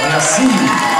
É assim.